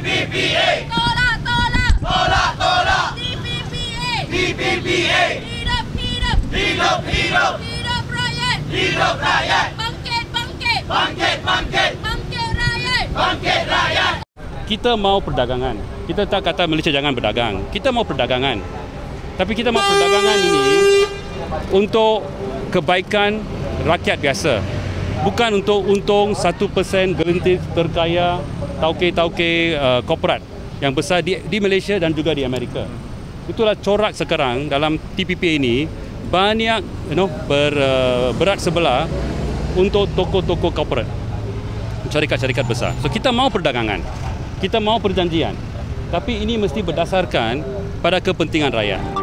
DPPA Tolak, tolak. Tolak, tolak. DPPA DPPA Hidup, hidup. Hidup, hidup. Hidup rakyat. Hidup rakyat. Bangkit, bangkit. Bangkit, bangkit. Bangkit rakyat. Bangkit rakyat. Kita mau perdagangan. Kita tak kata Malaysia jangan berdagang. Kita mau perdagangan. Tapi kita mau perdagangan ini Untuk kebaikan rakyat biasa. Bukan untuk untung 1% gelintir terkaya tauke-tauke uh, korporat yang besar di, di Malaysia dan juga di Amerika. Itulah corak sekarang dalam TPP ini banyak you know ber, uh, berat sebelah untuk toko-toko korporat. Syarikat-syarikat besar. So kita mau perdagangan. Kita mau perjanjian. Tapi ini mesti berdasarkan pada kepentingan rakyat.